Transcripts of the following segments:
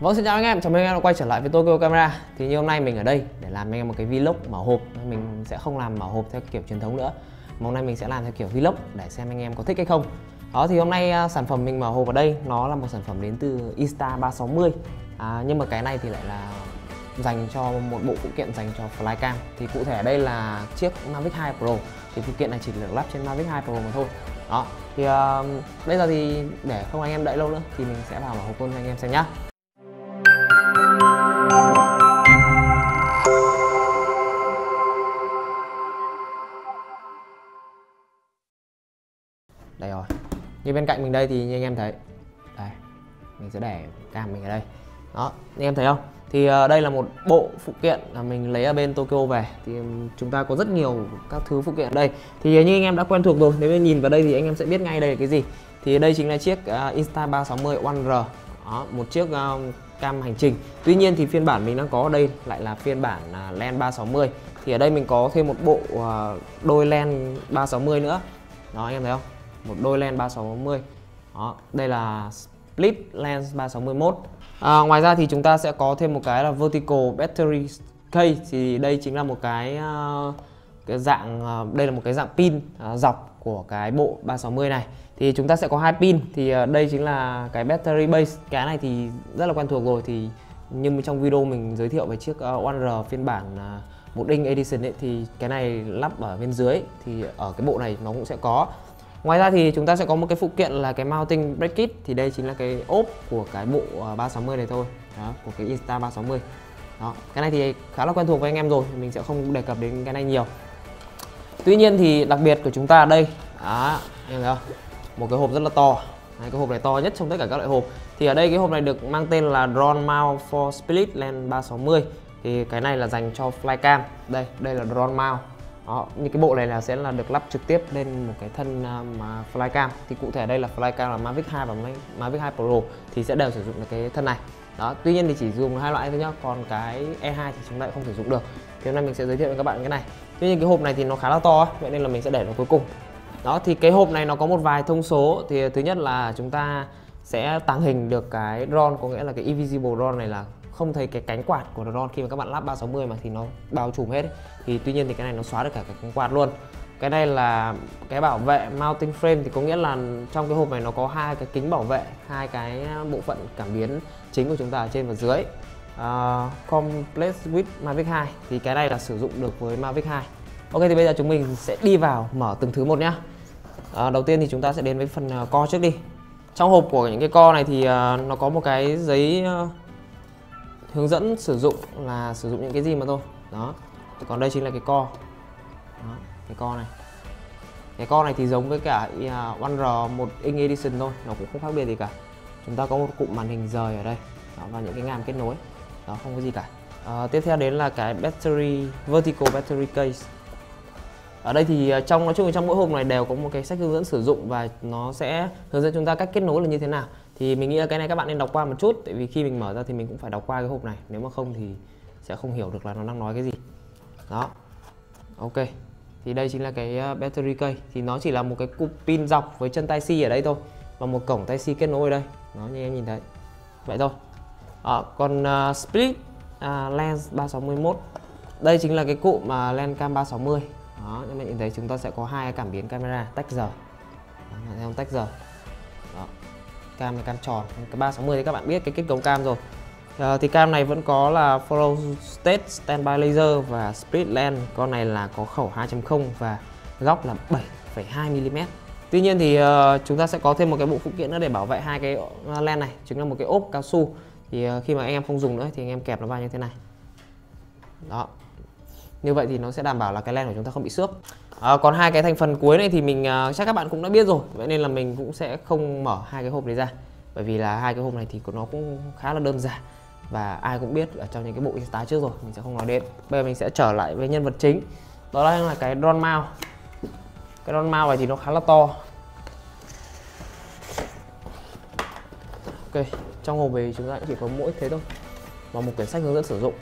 Vâng xin chào anh em, chào mừng anh em đã quay trở lại với Tokyo Camera. Thì như hôm nay mình ở đây để làm anh em một cái vlog mở hộp. Mình sẽ không làm mở hộp theo kiểu truyền thống nữa. Mà hôm nay mình sẽ làm theo kiểu vlog để xem anh em có thích hay không. Đó thì hôm nay à, sản phẩm mình mở hộp ở đây nó là một sản phẩm đến từ Insta360 à, Nhưng mà cái này thì lại là dành cho một bộ phụ kiện dành cho flycam. Thì cụ thể ở đây là chiếc Mavic 2 Pro. Thì phụ kiện này chỉ được lắp trên Mavic 2 Pro mà thôi. Đó thì uh, bây giờ thì để không anh em đợi lâu nữa thì mình sẽ vào mở hộp luôn cho anh em xem nhá. Đây rồi. Như bên cạnh mình đây thì như anh em thấy. Đây mình sẽ để cam mình ở đây. Đó anh em thấy không? Thì ờ, đây là một bộ phụ kiện là mình lấy ở bên Tokyo về. Thì chúng ta có rất nhiều các thứ phụ kiện ở đây. Thì ờ, như anh em đã quen thuộc rồi nếu như nhìn vào đây thì anh em sẽ biết ngay đây là cái gì. Thì đây chính là chiếc ờ, Insta360 One R. Đó, một chiếc cam hành trình. Tuy nhiên thì phiên bản mình đang có ở đây lại là phiên bản len 360 thì ở đây mình có thêm một bộ đôi len 360 nữa. Đó anh em thấy không? Một đôi lens 3640 đó đây là split lens 361 à, ngoài ra thì chúng ta sẽ có thêm một cái là vertical battery case. Thì đây chính là một cái, uh, cái dạng uh, đây là một cái dạng pin uh, dọc của cái bộ 360 này. Thì chúng ta sẽ có hai pin. Thì đây chính là cái battery base. Cái này thì rất là quen thuộc rồi. Thì nhưng trong video mình giới thiệu về chiếc One R phiên bản một inch edition ấy thì cái này lắp ở bên dưới thì ở cái bộ này nó cũng sẽ có. Ngoài ra thì chúng ta sẽ có một cái phụ kiện là cái mounting bracket thì đây chính là cái ốp của cái bộ ờ, 360 này thôi. Đó, của cái Insta 360 đó cái này thì khá là quen thuộc với anh em rồi mình sẽ không đề cập đến cái này nhiều. Tuy nhiên thì đặc biệt của chúng ta ở đây đó, em thấy không? Một cái hộp rất là to. Đấy, cái hộp này to nhất trong tất cả các loại hộp. Thì ở đây cái hộp này được mang tên là drone mount for split lens 360 thì cái này là dành cho flycam. Đây đây là drone mount đó, như cái bộ này là sẽ là được lắp trực tiếp lên một cái thân à, mà flycam. Thì cụ thể đây là flycam là Mavic 2 và Mavic 2 Pro thì sẽ đều sử dụng được cái thân này. Đó tuy nhiên thì chỉ dùng hai loại thôi nhá còn cái E2 thì chúng ta không sử dụng được. Thì hôm nay mình sẽ giới thiệu với các bạn cái này. Tuy nhiên cái hộp này thì nó khá là to vậy nên là mình sẽ để nó cuối cùng. Đó thì cái hộp này nó có một vài thông số. Thì thứ nhất là chúng ta sẽ tàng hình được cái drone có nghĩa là cái invisible drone này là không thấy cái cánh quạt của drone. Khi mà các bạn lắp 360 mà thì nó bao trùm hết ấy. thì tuy nhiên thì cái này nó xóa được cả cái cánh quạt luôn. Cái này là cái bảo vệ mounting frame thì có nghĩa là trong cái hộp này nó có hai cái kính bảo vệ hai cái bộ phận cảm biến chính của chúng ta ở trên và dưới. À, uh, complete with Mavic 2 thì cái này là sử dụng được với Mavic 2 Ok thì bây giờ chúng mình sẽ đi vào mở từng thứ một nhá. Uh, đầu tiên thì chúng ta sẽ đến với phần à, uh, co trước đi. Trong hộp của những cái co này thì uh, nó có một cái giấy uh, hướng dẫn sử dụng là sử dụng những cái gì mà thôi. Đó. Còn đây chính là cái co. Đó, cái co này. Cái co này thì giống với cả à, One R một inch edition thôi nó cũng không khác biệt gì cả. Chúng ta có một cụm màn hình rời ở đây đó, và những cái ngàm kết nối. Đó không có gì cả. À, tiếp theo đến là cái battery vertical battery case. Ở đây thì à, trong nói chung là trong mỗi hộp này đều có một cái sách hướng dẫn sử dụng và nó sẽ hướng dẫn chúng ta cách kết nối là như thế nào thì mình nghĩ là cái này các bạn nên đọc qua một chút tại vì khi mình mở ra thì mình cũng phải đọc qua cái hộp này. Nếu mà không thì sẽ không hiểu được là nó đang nói cái gì. Đó. Ok. Thì đây chính là cái ờ, battery case thì nó chỉ là một cái cục pin dọc với chân tai C ở đây thôi và một cổng tai C kết nối ở đây. Nó như em nhìn thấy. Vậy thôi. Ờ, ờ, à, còn uh, split uh, lens 361 đây chính là cái cụm mà uh, lens cam 360 đó nhưng mà nhìn thấy chúng ta sẽ có hai cảm biến camera tách giờ thấy không tách giờ đó cam này cam tròn. Cái 360 thì các bạn biết cái kết cấu cam rồi. À, thì cam này vẫn có là follow state standby laser và split lens con này là có khẩu 2.0 và góc là 7,2 mm. Tuy nhiên thì uh, chúng ta sẽ có thêm một cái bộ phụ kiện nữa để bảo vệ hai cái ờ, lens này. Chính là một cái ốp cao su. Thì uh, khi mà anh em không dùng nữa thì anh em kẹp nó vào như thế này. Đó như vậy thì nó sẽ đảm bảo là cái len của chúng ta không bị xước. À, còn hai cái thành phần cuối này thì mình uh, chắc các bạn cũng đã biết rồi. Vậy nên là mình cũng sẽ không mở hai cái hộp này ra. Bởi vì là hai cái hộp này thì nó cũng khá là đơn giản. Và ai cũng biết ở trong những cái bộ Insta trước rồi mình sẽ không nói đến. Bây giờ mình sẽ trở lại với nhân vật chính. Đó là cái drone mount cái drone mount này thì nó khá là to. Ok trong hộp về chúng ta chỉ có mỗi thế thôi. Và một quyển sách hướng dẫn sử dụng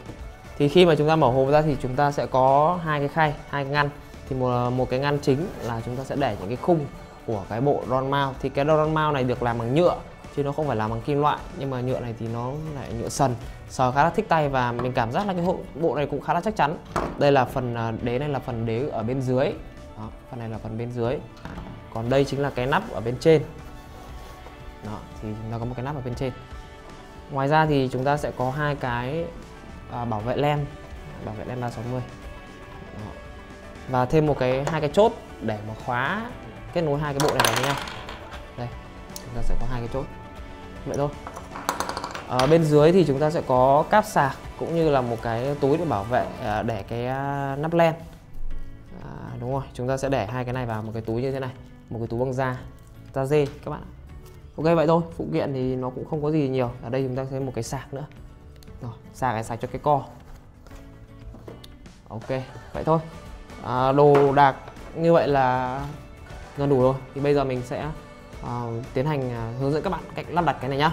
thì khi mà chúng ta mở hộp ra thì chúng ta sẽ có hai cái khay hai cái ngăn. Thì một, một cái ngăn chính là chúng ta sẽ để những cái khung của cái bộ ron mount thì cái ron mount này được làm bằng nhựa chứ nó không phải làm bằng kim loại. Nhưng mà nhựa này thì nó lại nhựa sần. Sờ khá là thích tay và mình cảm giác là cái hộ bộ này cũng khá là chắc chắn. Đây là phần à, đế này là phần đế ở bên dưới. Đó, phần này là phần bên dưới. Còn đây chính là cái nắp ở bên trên. Đó, thì chúng ta có một cái nắp ở bên trên. Ngoài ra thì chúng ta sẽ có hai cái à, bảo vệ len. Bảo vệ len 360 đó. và thêm một cái hai cái chốt để mà khóa kết nối hai cái bộ này vào với nhau. Đây chúng ta sẽ có hai cái chốt. Vậy thôi. Ở bên dưới thì chúng ta sẽ có cáp sạc cũng như là một cái túi để bảo vệ à, để cái à, nắp len. À, đúng rồi chúng ta sẽ để hai cái này vào một cái túi như thế này một cái túi băng da da dê các bạn ok vậy thôi. Phụ kiện thì nó cũng không có gì nhiều. Ở đây chúng ta sẽ một cái sạc nữa rồi sạc cái sạc cho cái co. Ok vậy thôi. À, đồ đạc như vậy là gần đủ rồi. Thì bây giờ mình sẽ uh, tiến hành uh, hướng dẫn các bạn cách lắp đặt cái này nhá.